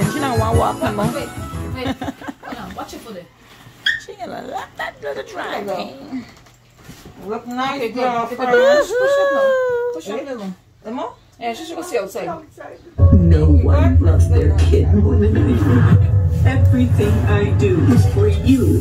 She don't want to walk no. Wait, wait. Hold on. Watch for the. She gonna that little. Look nice, girl. Push up now. Push up now. Lemon? Yeah, she should go see outside. No one loves their kid. more than I. Everything I do is for you.